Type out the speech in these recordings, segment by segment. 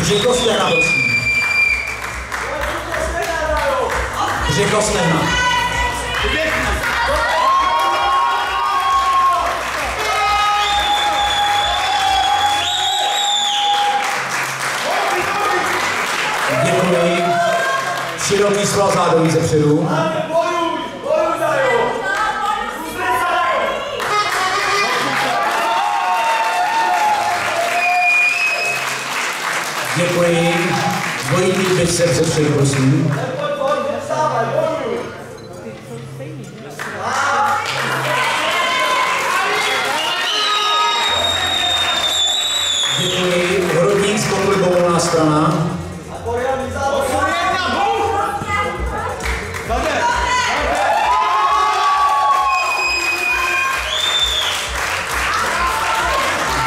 Břiko stehna, prosím. Břiko stehna. Děkuji. Široký sval zádový ze předu. Děkuji. Dvojitý biceps ze předu, prosím. Děkuji. Hrudník z strana.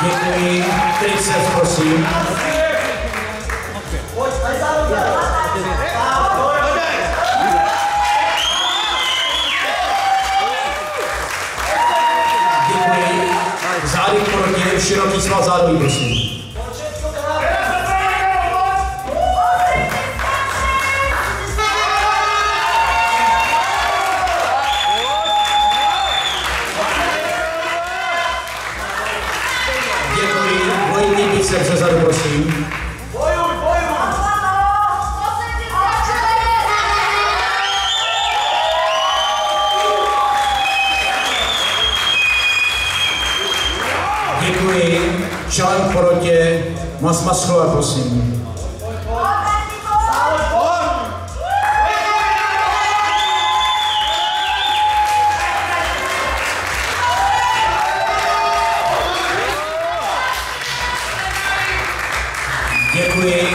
Děkuji. Triceps, prosím. Široký sval zádový, prosím. Děkuji. Dvojitý biceps ze prosím. Čelem k porotě. Mas Maschova, prosím. Děkuji.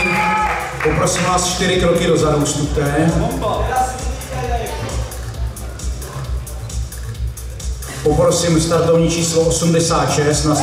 Poprosím vás čtyři kroky dozadu, vstupte. Poprosím startovní číslo 86 na.